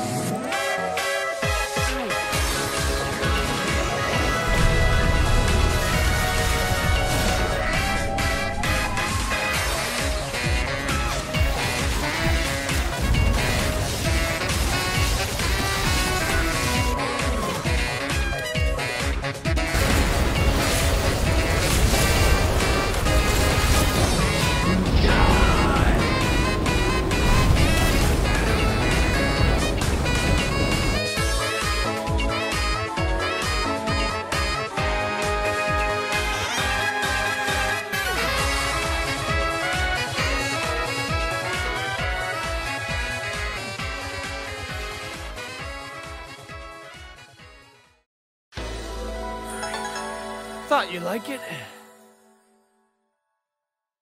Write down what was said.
Yeah. Thought you'd like it.